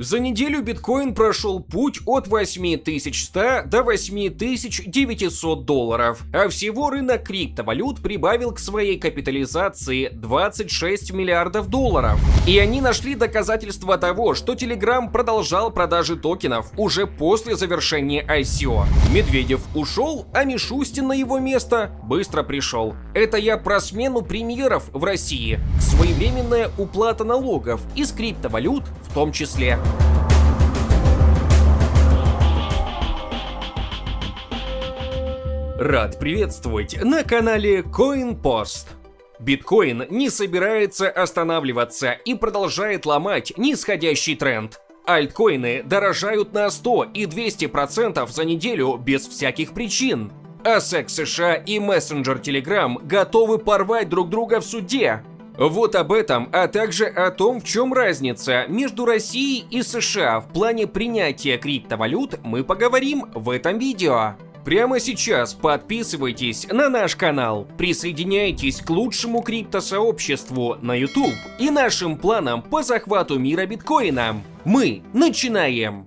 За неделю биткоин прошел путь от 8100 до 8900 долларов, а всего рынок криптовалют прибавил к своей капитализации 26 миллиардов долларов. И они нашли доказательства того, что Telegram продолжал продажи токенов уже после завершения ICO. Медведев ушел, а Мишустин на его место быстро пришел. Это я про смену премьеров в России. Своевременная уплата налогов из криптовалют том числе. Рад приветствовать на канале CoinPost. Биткоин не собирается останавливаться и продолжает ломать нисходящий тренд. Альткоины дорожают на 100 и 200% за неделю без всяких причин. А SEC США и мессенджер Telegram готовы порвать друг друга в суде. Вот об этом, а также о том, в чем разница между Россией и США в плане принятия криптовалют мы поговорим в этом видео. Прямо сейчас подписывайтесь на наш канал, присоединяйтесь к лучшему криптосообществу на YouTube и нашим планам по захвату мира биткоина. Мы начинаем!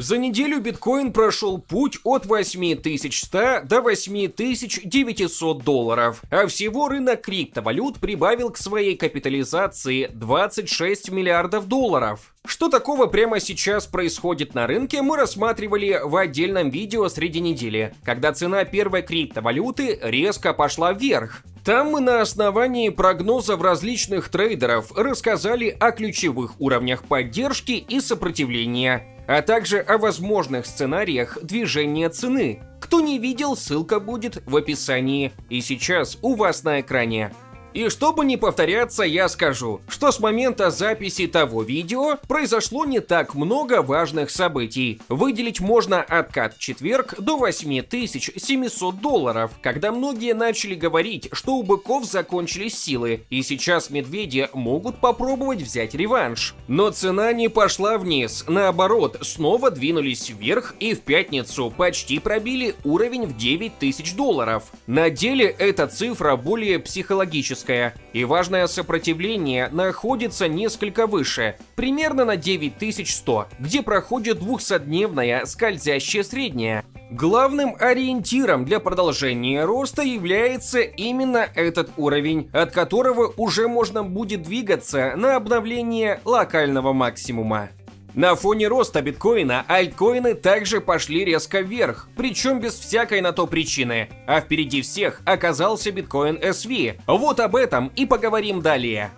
За неделю биткоин прошел путь от 8100 до 8900 долларов, а всего рынок криптовалют прибавил к своей капитализации 26 миллиардов долларов. Что такого прямо сейчас происходит на рынке, мы рассматривали в отдельном видео среди недели, когда цена первой криптовалюты резко пошла вверх. Там мы на основании прогнозов различных трейдеров рассказали о ключевых уровнях поддержки и сопротивления, а также о возможных сценариях движения цены. Кто не видел, ссылка будет в описании. И сейчас у вас на экране. И чтобы не повторяться, я скажу, что с момента записи того видео произошло не так много важных событий. Выделить можно откат в четверг до 8700 долларов, когда многие начали говорить, что у быков закончились силы, и сейчас медведи могут попробовать взять реванш. Но цена не пошла вниз, наоборот, снова двинулись вверх и в пятницу почти пробили уровень в 9000 долларов. На деле эта цифра более психологическая критическое, и важное сопротивление находится несколько выше, примерно на 9100, где проходит 200-дневная скользящая средняя. Главным ориентиром для продолжения роста является именно этот уровень, от которого уже можно будет двигаться на обновление локального максимума. На фоне роста биткоина альткоины также пошли резко вверх, причем без всякой на то причины. А впереди всех оказался биткоин SV. Вот об этом и поговорим далее.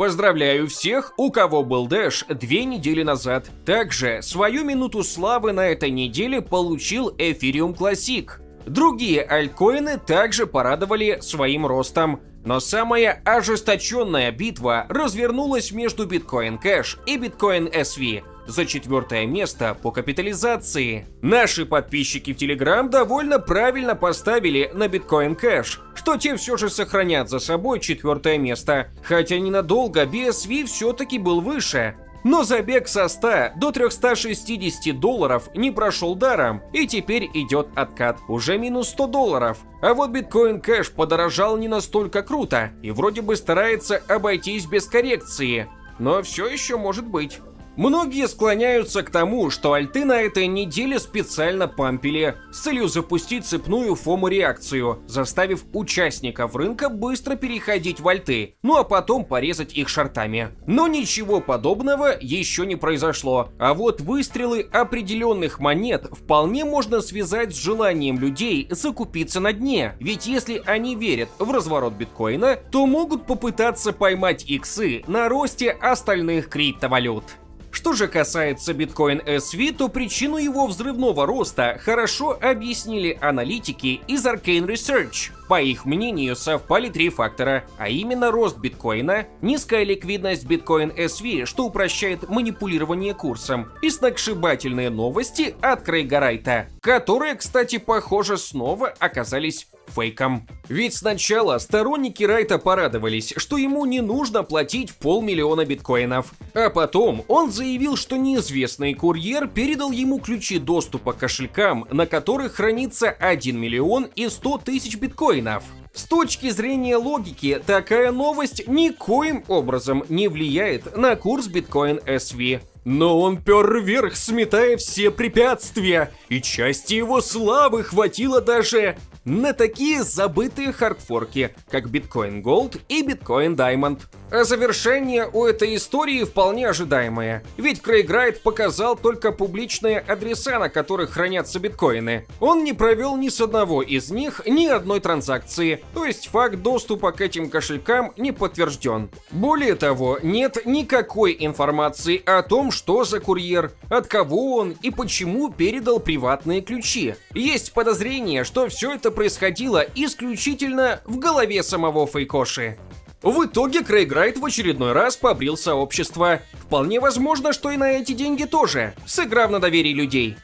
Поздравляю всех, у кого был Дэш две недели назад. Также свою минуту славы на этой неделе получил Ethereum Classic. Другие альткоины также порадовали своим ростом. Но самая ожесточенная битва развернулась между Bitcoin Cash и Bitcoin SV за четвертое место по капитализации. Наши подписчики в Telegram довольно правильно поставили на Bitcoin Cash, что те все же сохранят за собой четвертое место, хотя ненадолго BSV все-таки был выше. Но забег со 100 до 360 долларов не прошел даром, и теперь идет откат, уже минус 100 долларов. А вот биткоин кэш подорожал не настолько круто, и вроде бы старается обойтись без коррекции. Но все еще может быть. Многие склоняются к тому, что альты на этой неделе специально пампили с целью запустить цепную фому-реакцию, заставив участников рынка быстро переходить в альты, ну а потом порезать их шартами. Но ничего подобного еще не произошло, а вот выстрелы определенных монет вполне можно связать с желанием людей закупиться на дне, ведь если они верят в разворот биткоина, то могут попытаться поймать иксы на росте остальных криптовалют. Что же касается биткоин SV, то причину его взрывного роста хорошо объяснили аналитики из Arcane Research. По их мнению, совпали три фактора, а именно рост биткоина, низкая ликвидность биткоин SV, что упрощает манипулирование курсом, и сногсшибательные новости от Крейга Райта, которые, кстати, похоже, снова оказались фейком. Ведь сначала сторонники Райта порадовались, что ему не нужно платить полмиллиона биткоинов. А потом он заявил, что неизвестный курьер передал ему ключи доступа к кошелькам, на которых хранится 1 миллион и 100 тысяч биткоинов. С точки зрения логики, такая новость никоим образом не влияет на курс биткоин SV. Но он пер вверх, сметая все препятствия, и части его славы хватило даже на такие забытые хардфорки, как Bitcoin Gold и Bitcoin Diamond. А завершение у этой истории вполне ожидаемое, ведь Крейг Райт показал только публичные адреса, на которых хранятся биткоины. Он не провел ни с одного из них ни одной транзакции, то есть факт доступа к этим кошелькам не подтвержден. Более того, нет никакой информации о том, что за курьер, от кого он и почему передал приватные ключи. Есть подозрение, что все это происходило исключительно в голове самого Фейкоши. В итоге Крейг Райт в очередной раз побрил сообщество. Вполне возможно, что и на эти деньги тоже, сыграв на доверии людей.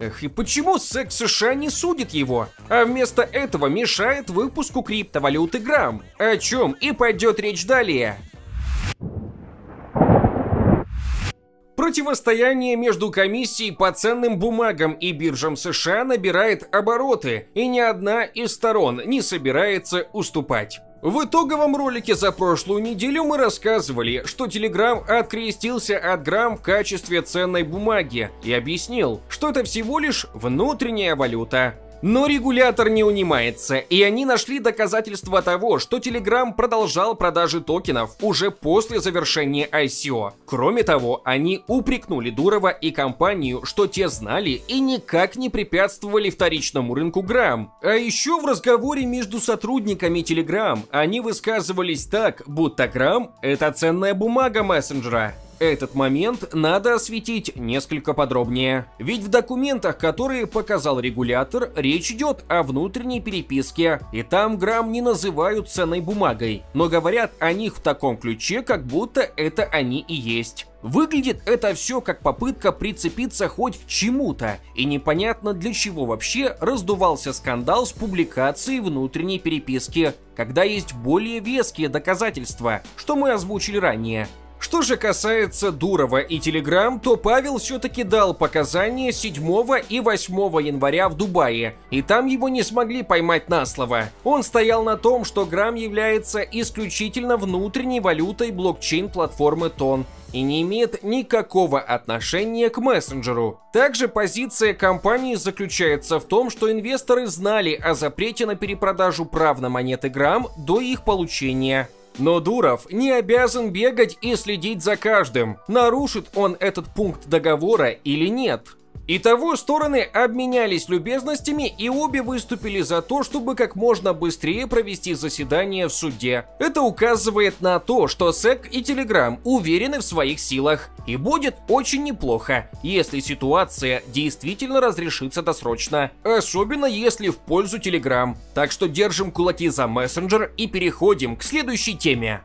Эх, и почему СЭК США не судит его, а вместо этого мешает выпуску криптовалюты Грамм? О чем и пойдет речь далее. Противостояние между комиссией по ценным бумагам и биржам США набирает обороты, и ни одна из сторон не собирается уступать. В итоговом ролике за прошлую неделю мы рассказывали, что Telegram открестился от грамм в качестве ценной бумаги и объяснил, что это всего лишь внутренняя валюта. Но регулятор не унимается, и они нашли доказательства того, что Telegram продолжал продажи токенов уже после завершения ICO. Кроме того, они упрекнули Дурова и компанию, что те знали и никак не препятствовали вторичному рынку грамм. А еще в разговоре между сотрудниками Telegram они высказывались так, будто грамм – это ценная бумага мессенджера. Этот момент надо осветить несколько подробнее. Ведь в документах, которые показал регулятор, речь идет о внутренней переписке, и там грамм не называют ценной бумагой, но говорят о них в таком ключе, как будто это они и есть. Выглядит это все как попытка прицепиться хоть к чему-то, и непонятно для чего вообще раздувался скандал с публикацией внутренней переписки, когда есть более веские доказательства, что мы озвучили ранее. Что же касается Дурова и Телеграм, то Павел все-таки дал показания 7 и 8 января в Дубае, и там его не смогли поймать на слово. Он стоял на том, что Грамм является исключительно внутренней валютой блокчейн-платформы Тон и не имеет никакого отношения к мессенджеру. Также позиция компании заключается в том, что инвесторы знали о запрете на перепродажу прав на монеты Грамм до их получения. Но Дуров не обязан бегать и следить за каждым, нарушит он этот пункт договора или нет. Итого стороны обменялись любезностями и обе выступили за то, чтобы как можно быстрее провести заседание в суде. Это указывает на то, что СЭК и Телеграм уверены в своих силах. И будет очень неплохо, если ситуация действительно разрешится досрочно. Особенно если в пользу Телеграм. Так что держим кулаки за мессенджер и переходим к следующей теме.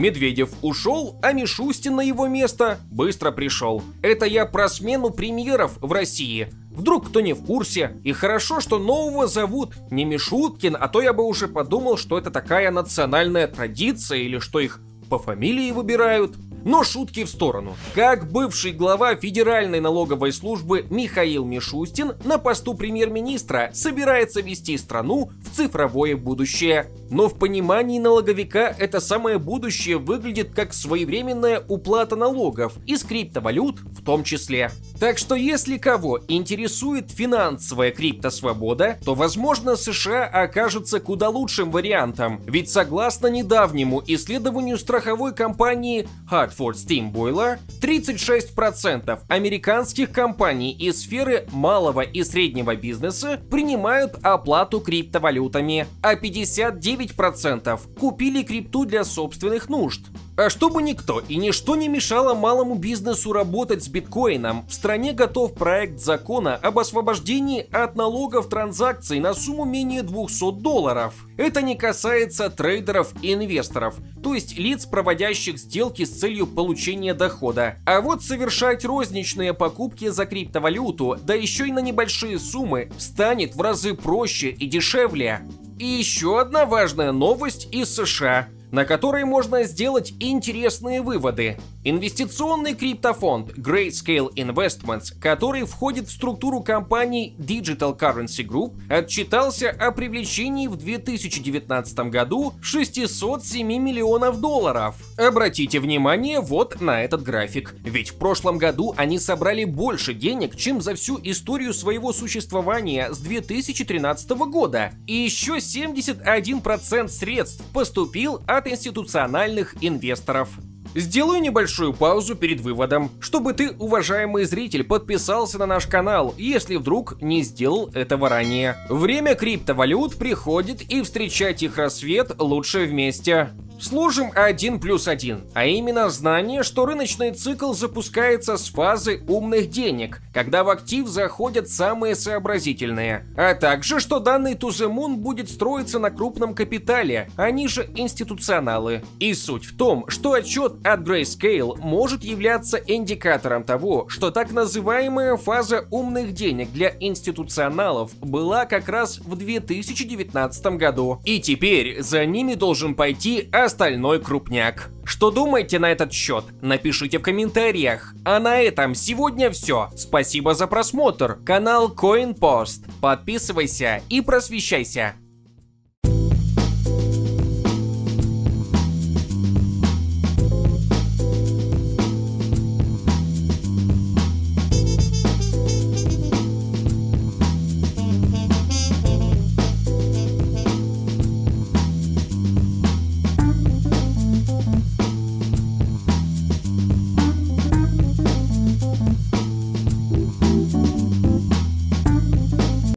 Медведев ушел, а Мишустин на его место быстро пришел. Это я про смену премьеров в России. Вдруг кто не в курсе. И хорошо, что нового зовут не Мишуткин, а то я бы уже подумал, что это такая национальная традиция или что их по фамилии выбирают. Но шутки в сторону. Как бывший глава Федеральной налоговой службы Михаил Мишустин на посту премьер-министра собирается вести страну в цифровое будущее. Но в понимании налоговика это самое будущее выглядит как своевременная уплата налогов из криптовалют в том числе. Так что если кого интересует финансовая криптосвобода, то возможно США окажется куда лучшим вариантом. Ведь согласно недавнему исследованию страховой компании Hartford Steam Boiler, 36% американских компаний из сферы малого и среднего бизнеса принимают оплату криптовалютами, а 59 9% купили крипту для собственных нужд. А чтобы никто и ничто не мешало малому бизнесу работать с биткоином, в стране готов проект закона об освобождении от налогов транзакций на сумму менее 200 долларов. Это не касается трейдеров и инвесторов, то есть лиц, проводящих сделки с целью получения дохода. А вот совершать розничные покупки за криптовалюту, да еще и на небольшие суммы, станет в разы проще и дешевле. И еще одна важная новость из США на которой можно сделать интересные выводы. Инвестиционный криптофонд Grayscale Investments, который входит в структуру компании Digital Currency Group, отчитался о привлечении в 2019 году 607 миллионов долларов. Обратите внимание вот на этот график, ведь в прошлом году они собрали больше денег, чем за всю историю своего существования с 2013 года. И еще 71% средств поступил от институциональных инвесторов. Сделаю небольшую паузу перед выводом, чтобы ты, уважаемый зритель, подписался на наш канал, если вдруг не сделал этого ранее. Время криптовалют приходит и встречать их рассвет лучше вместе. Служим один плюс один, а именно знание, что рыночный цикл запускается с фазы умных денег, когда в актив заходят самые сообразительные, а также, что данный Moon будет строиться на крупном капитале, они же институционалы. И суть в том, что отчет от Grayscale может являться индикатором того, что так называемая фаза умных денег для институционалов была как раз в 2019 году. И теперь за ними должен пойти остальной крупняк. Что думаете на этот счет? Напишите в комментариях. А на этом сегодня все. Спасибо за просмотр. Канал CoinPost. Подписывайся и просвещайся.